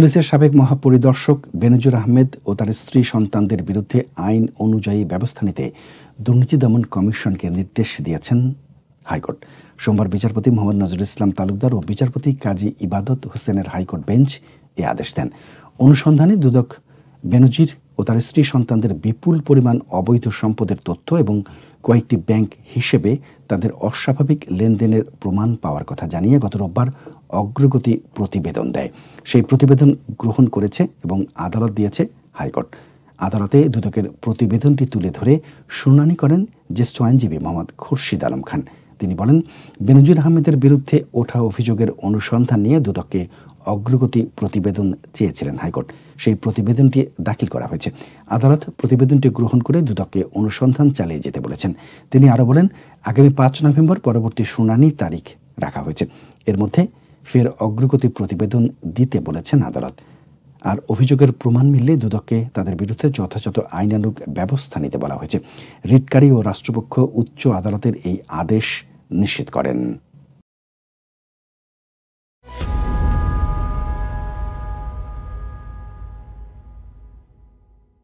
পুলিশের সাবেক মহাপরিদর্শক বেনজুর আহমেদ ও তার স্ত্রী সন্তানদের বিরুদ্ধে আইন অনুযায়ী ব্যবস্থা নিতে দুর্নীতি দমন কমিশনকে নির্দেশ দিয়েছেন হাইকোর্ট। সোমবার বিচারপতি মোহাম্মদ নজরুল ইসলাম তালুকদার ও বিচারপতি কাজী ইবাদত হোসেনের হাইকোর্ট বেঞ্চ এ আদেশ দেন। অনুসন্ধানে দুদক বেনজির ও তার স্ত্রী সন্তানদের বিপুল পরিমাণ অবৈধ সম্পদের তথ্য এবং কয়েকটি ব্যাংক হিসেবে তাদের অস্বাভাবিক লেনদেনের প্রমাণ পাওয়ার কথা জানিয়ে গত রোববার অগ্রগতি প্রতিবেদন দেয়। সেই প্রতিবেদন গ্রহণ করেছে এবং আদালত দিয়েছে হাইকোর্ট। আদালতে দুদকের প্রতিবেদনটি তুলে ধরে শুনানি করেন জ্যেষ্ঠ আইনজীবী মোহাম্মদ খুরশিদ আলম খান। তিনি বলেন, বেনজির আহমেদের বিরুদ্ধে ওঠা অভিযোগের অনুসন্ধান নিয়ে দুদককে অগ্রগতি প্রতিবেদন চেয়েছিলেন হাইকোর্ট। সেই প্রতিবেদনটি দাখিল করা হয়েছে। আদালত প্রতিবেদনটি গ্রহণ করে দুদককে অনুসন্ধান চালিয়ে যেতে বলেছেন। তিনি আরও বলেন, আগামী পাঁচ নভেম্বর পরবর্তী শুনানির তারিখ রাখা হয়েছে। এর মধ্যে ফের অগ্রগতি প্রতিবেদন দিতে বলেছেন আদালত। আর অভিযোগের প্রমাণ মিললে দুদককে তাদের বিরুদ্ধে যথাযথ আইনানুগ ব্যবস্থা নিতে বলা হয়েছে। রিটকারী ও রাষ্ট্রপক্ষ উচ্চ আদালতের এই আদেশ নিশ্চিত করেন।